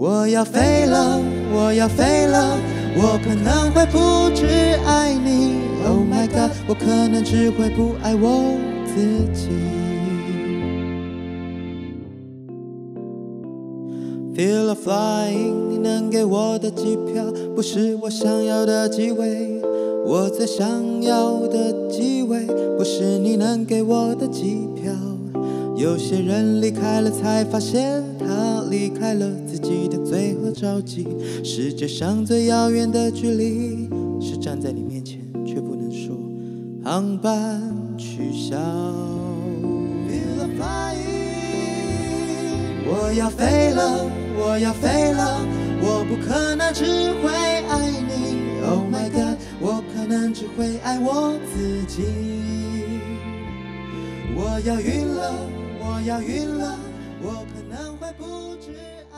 我要飞了，我要飞了，我可能会不止爱你。Oh my god，我可能只会不爱我自己。Feel of flying，你能给我的机票不是我想要的机位，我最想要的机位不是你能给我的机票。有些人离开了，才发现他离开了自己的最后着急。世界上最遥远的距离，是站在你面前却不能说航班取消。我要飞了，我要飞了，我不可能只会爱你。Oh my god，我可能只会爱我自己。我要晕了。我要晕了，我可能会不止爱。